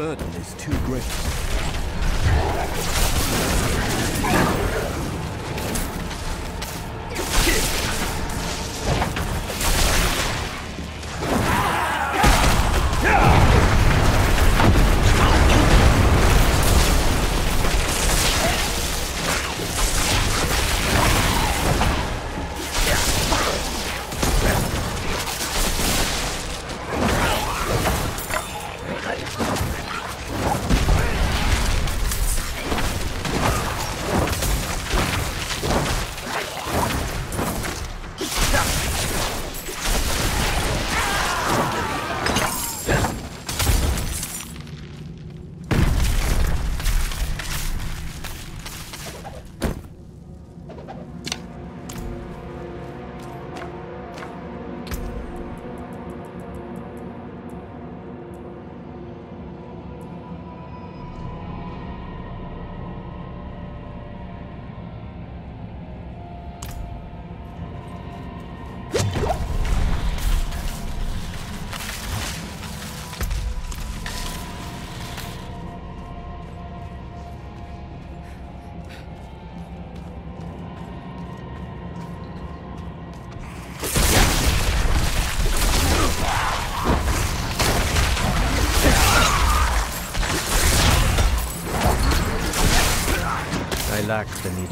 burden is too great. I lack the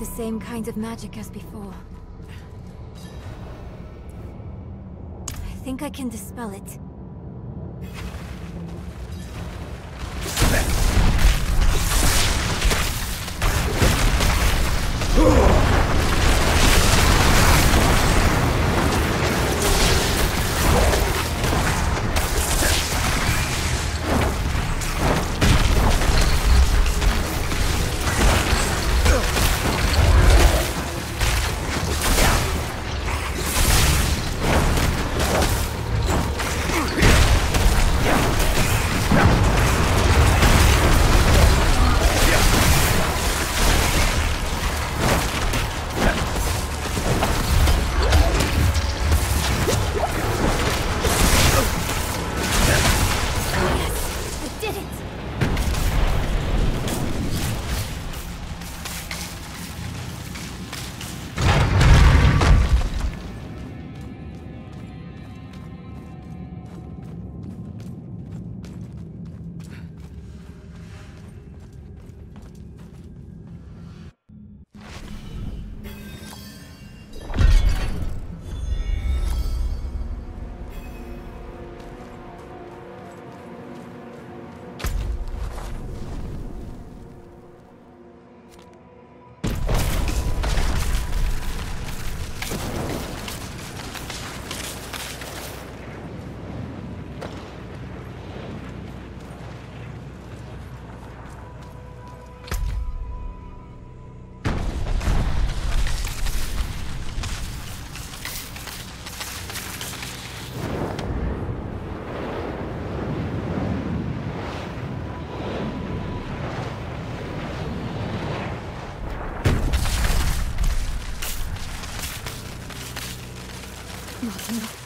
the same kind of magic as before. I think I can dispel it.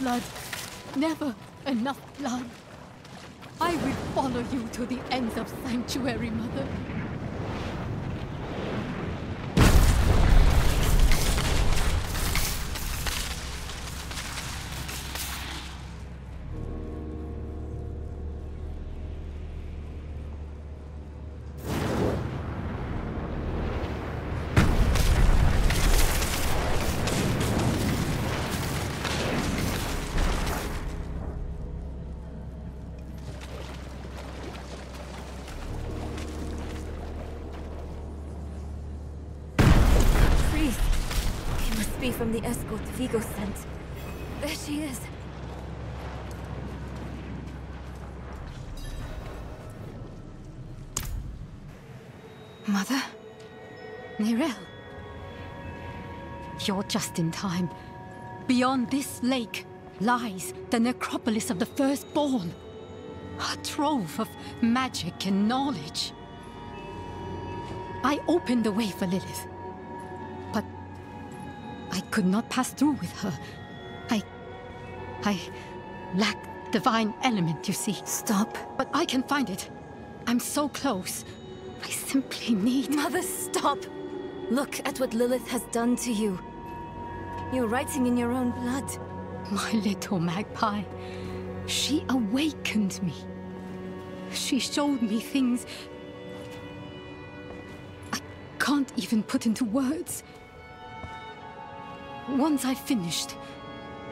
Blood. Never enough blood. I will follow you to the ends of Sanctuary, Mother. You're just in time. Beyond this lake lies the necropolis of the firstborn. A trove of magic and knowledge. I opened the way for Lilith. But I could not pass through with her. I. I lack divine element, you see. Stop. But I can find it. I'm so close. I simply need. Mother, stop! Look at what Lilith has done to you. You're writing in your own blood. My little magpie. She awakened me. She showed me things I can't even put into words. Once I've finished,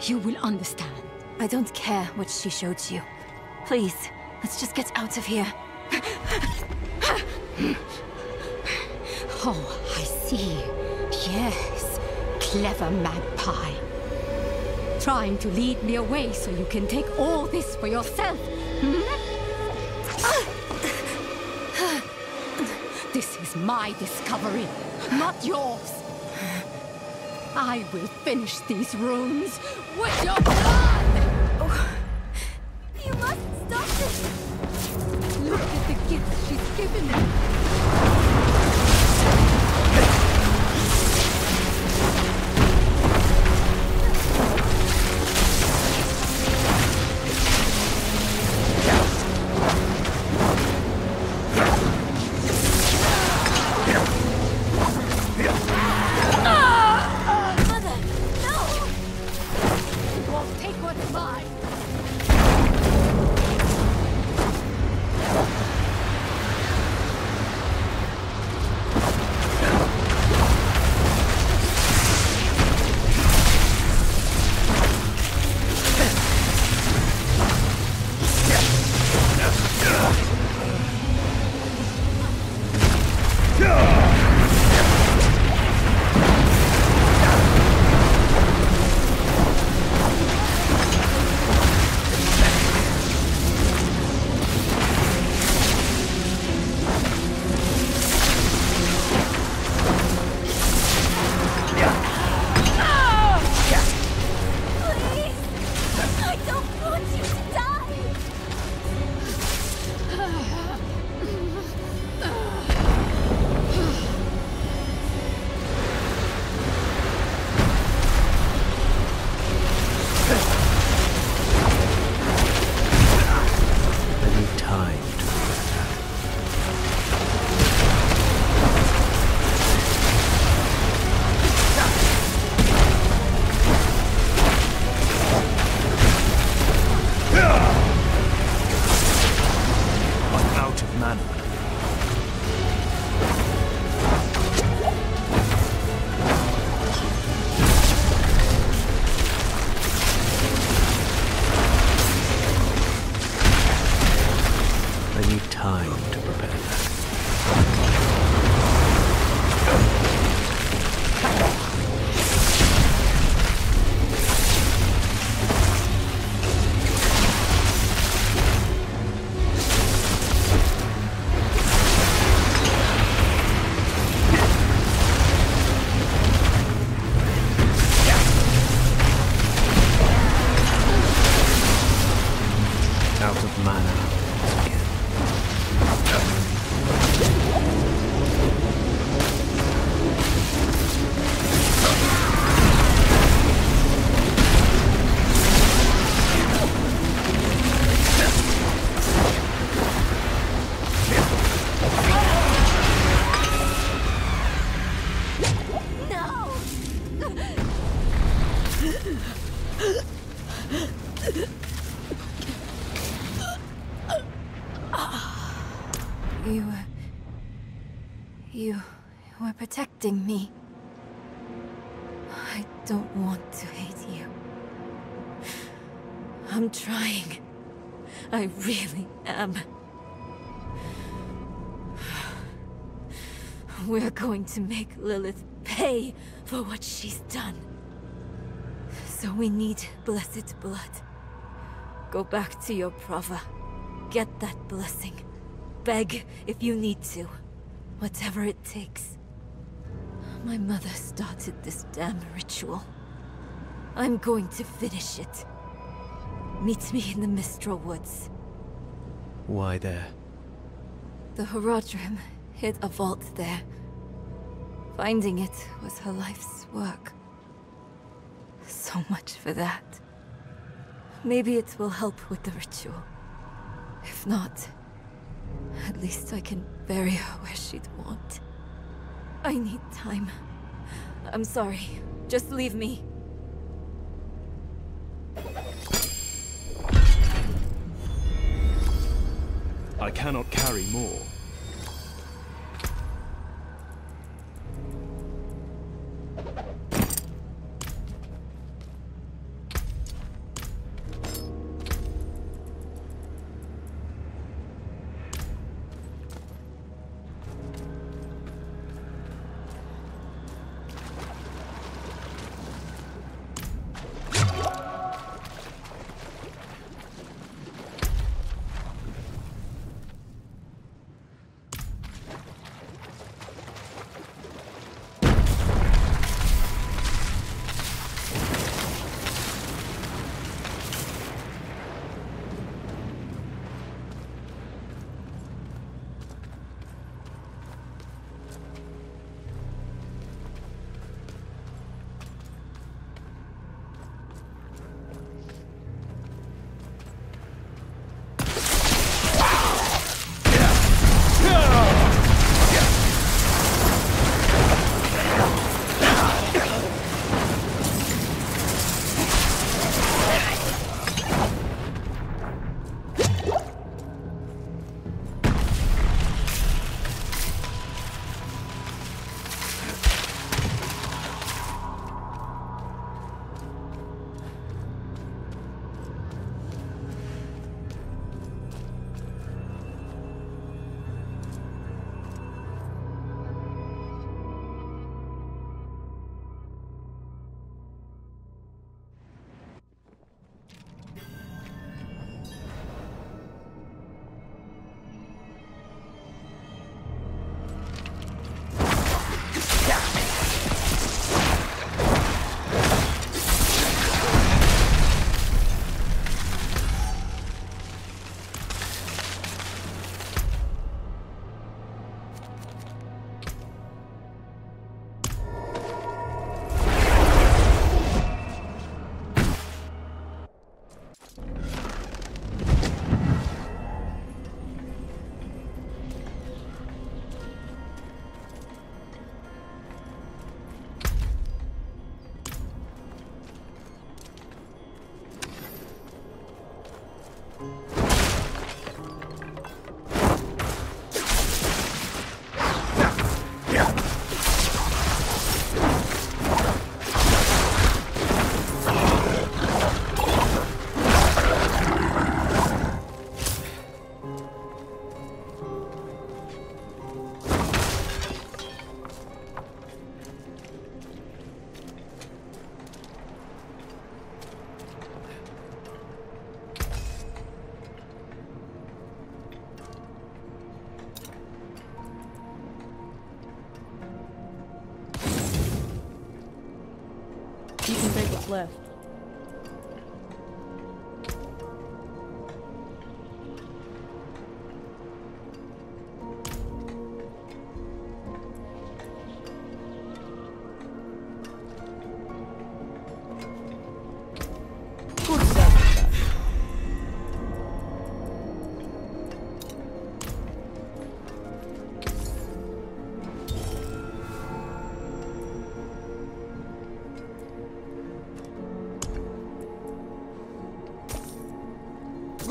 you will understand. I don't care what she showed you. Please, let's just get out of here. Oh, I see. Yes, clever magpie. Trying to lead me away so you can take all this for yourself. hmm? This is my discovery, not yours. I will finish these runes with your blood! Going to make Lilith pay for what she's done. So we need blessed blood. Go back to your Prava. Get that blessing. Beg if you need to. Whatever it takes. My mother started this damn ritual. I'm going to finish it. Meet me in the Mistral Woods. Why there? The Horadrim hid a vault there. Finding it was her life's work. So much for that. Maybe it will help with the ritual. If not, at least I can bury her where she'd want. I need time. I'm sorry. Just leave me. I cannot carry more.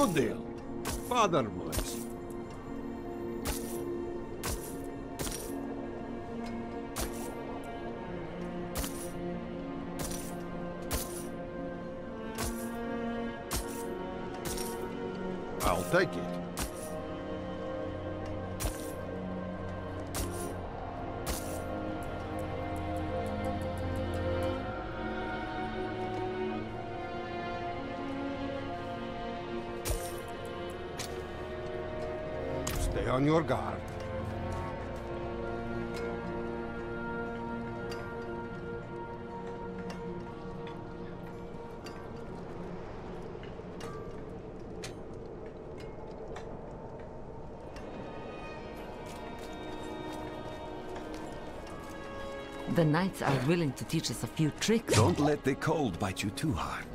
Good deal. Father your guard. The knights are willing to teach us a few tricks. Don't let the cold bite you too hard.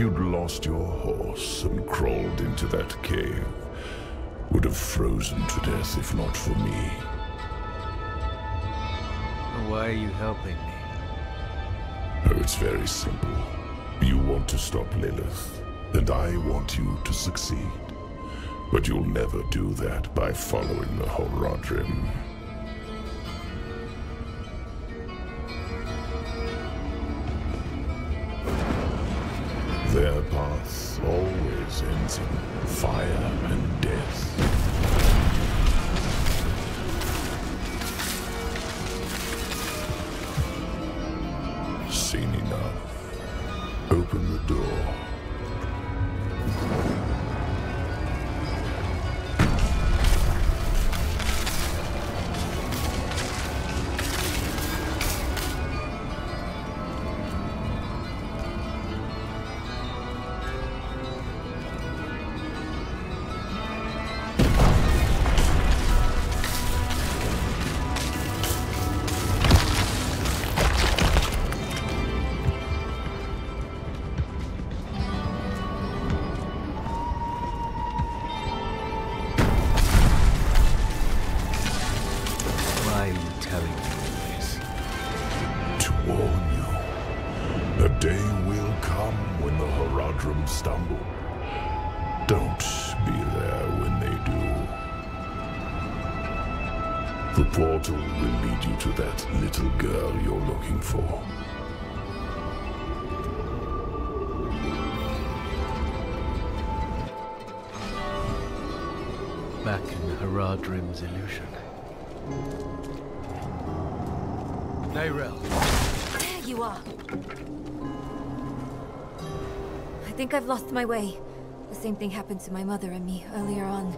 You'd lost your horse and crawled into that cave. Would have frozen to death if not for me. Why are you helping me? Oh, it's very simple. You want to stop Lilith, and I want you to succeed. But you'll never do that by following the Horadrim. In Horadrim's illusion. Nyrelle, There you are. I think I've lost my way. The same thing happened to my mother and me earlier on.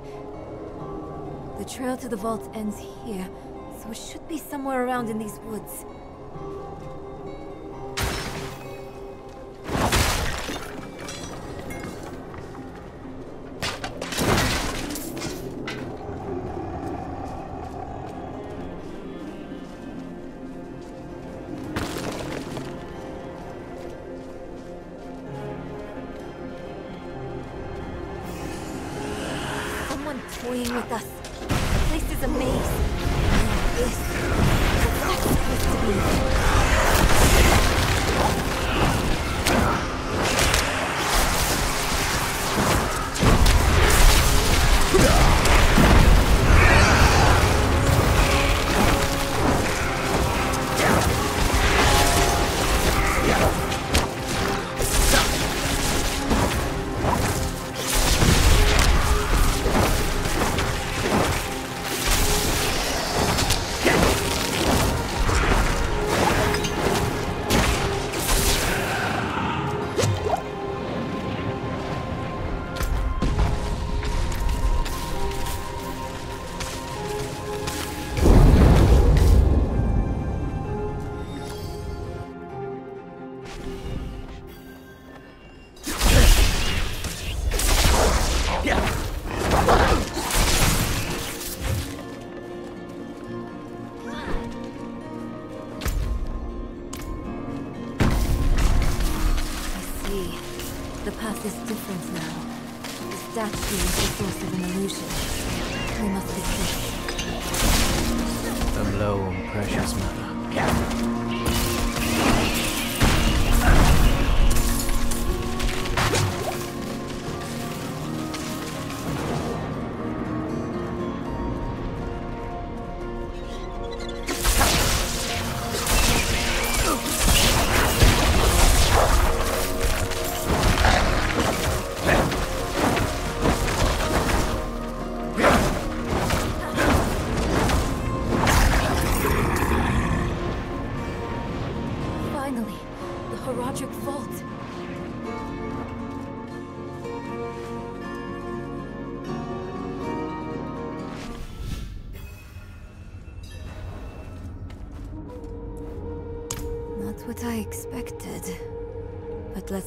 The trail to the vault ends here, so it should be somewhere around in these woods.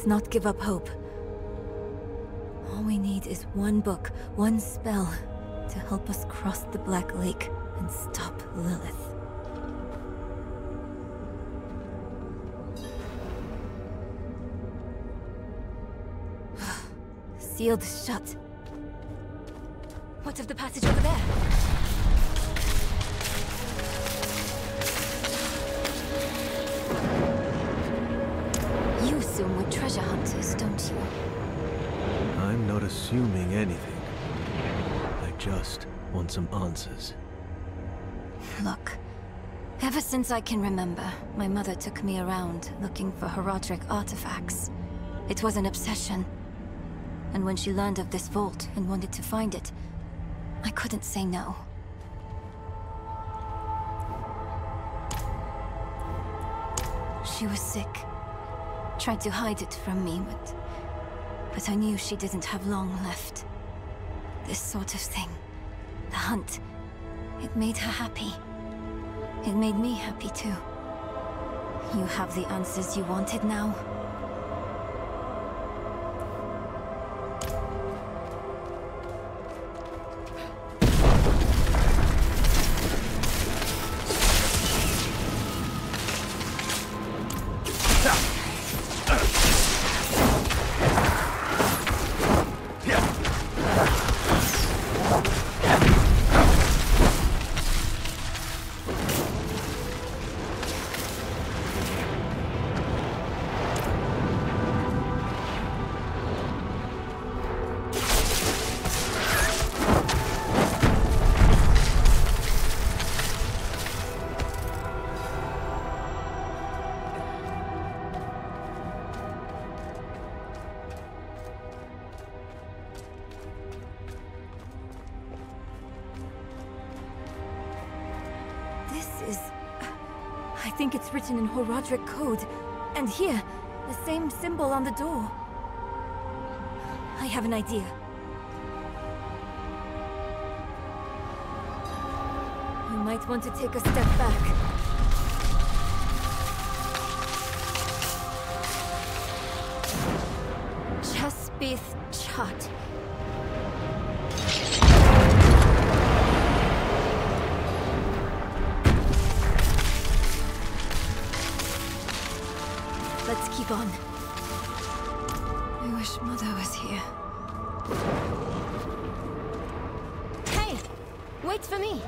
Not give up hope. All we need is one book, one spell, to help us cross the Black Lake and stop Lilith. Sealed shut. What of the passage over there? Assume we're treasure hunters, don't you? I'm not assuming anything. I just want some answers. Look, ever since I can remember, my mother took me around looking for Horadric artifacts. It was an obsession. And when she learned of this vault and wanted to find it, I couldn't say no. She was sick, tried to hide it from me, but... But I knew she didn't have long left. This sort of thing. The hunt. It made her happy. It made me happy too. You have the answers you wanted now. Written in Horadric code. And here, the same symbol on the door. I have an idea. You might want to take a step back. Chespith Chat. I wish Mother was here. Hey! Wait for me!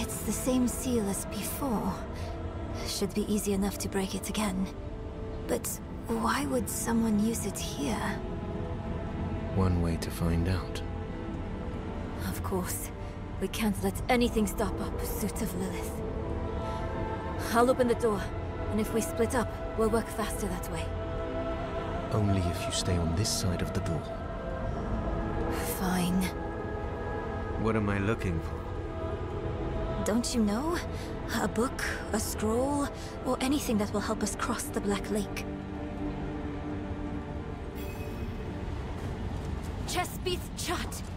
It's the same seal as before. Should be easy enough to break it again. But why would someone use it here? One way to find out. Of course. We can't let anything stop our pursuit of Lilith. I'll open the door, and if we split up, we'll work faster that way. Only if you stay on this side of the door. Fine. What am I looking for? Don't you know? A book, a scroll, or anything that will help us cross the Black Lake. Chespith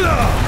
Ugh!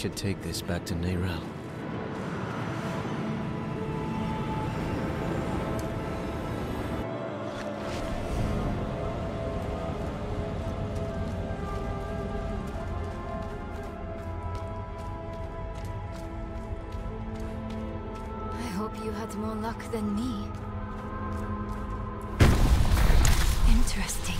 should take this back to hope you had more luck than me. Interesting.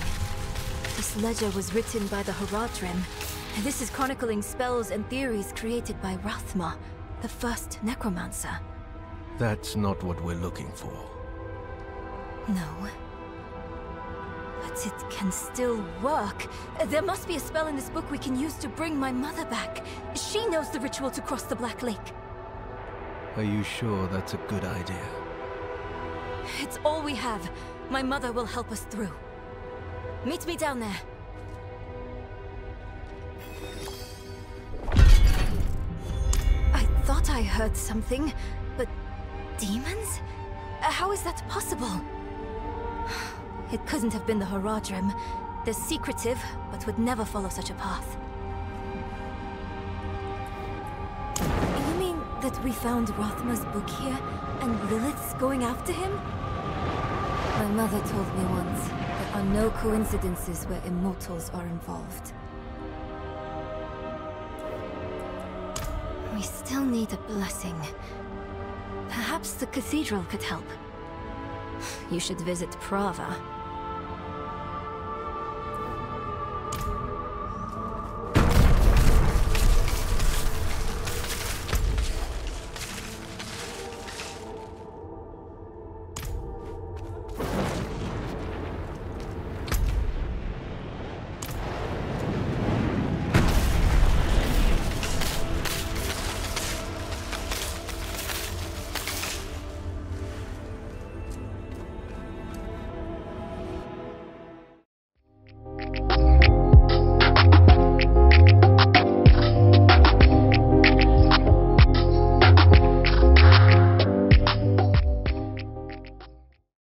This ledger was written by the Horadrim, this is chronicling spells and theories created by Rathma, the first necromancer. That's not what we're looking for. No. But it can still work. There must be a spell in this book we can use to bring my mother back. She knows the ritual to cross the Black Lake. Are you sure that's a good idea? It's all we have. My mother will help us through. Meet me down there. Thought I heard something, but demons? Uh, How is that possible? It couldn't have been the Horadrim. They're secretive, but would never follow such a path. You mean that we found Rathma's book here, and Lilith's going after him? My mother told me once, there are no coincidences where immortals are involved. We still need a blessing. Perhaps the cathedral could help. You should visit Prava.